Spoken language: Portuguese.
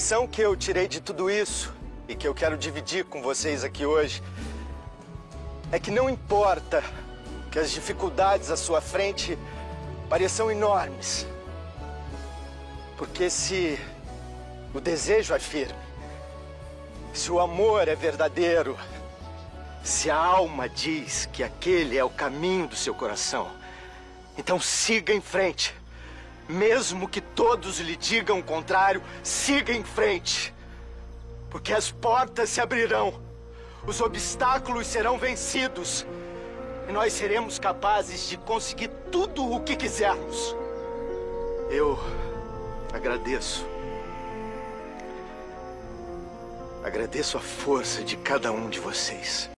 lição que eu tirei de tudo isso e que eu quero dividir com vocês aqui hoje é que não importa que as dificuldades à sua frente pareçam enormes, porque se o desejo é firme, se o amor é verdadeiro, se a alma diz que aquele é o caminho do seu coração, então siga em frente. Mesmo que todos lhe digam o contrário, siga em frente. Porque as portas se abrirão, os obstáculos serão vencidos e nós seremos capazes de conseguir tudo o que quisermos. Eu agradeço. Agradeço a força de cada um de vocês.